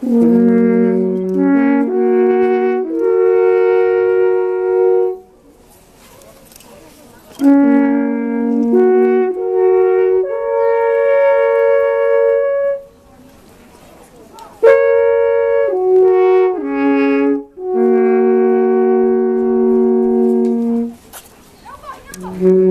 Mm-hmm. Mm-hmm.